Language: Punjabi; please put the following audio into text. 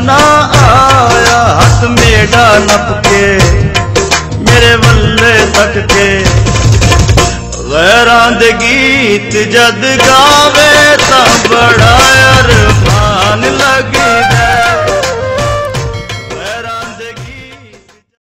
ਨਾ ਆਇਆ, ਹੱਥ ਮੇੜਾ ਨਪ ਕੇ ਮੇਰੇ ਵੱਲੇ ਤੱਕ ਕੇ ਗੈਰਾਂ ਦੇ ਗੀਤ ਜਦ ਗਾਵੇ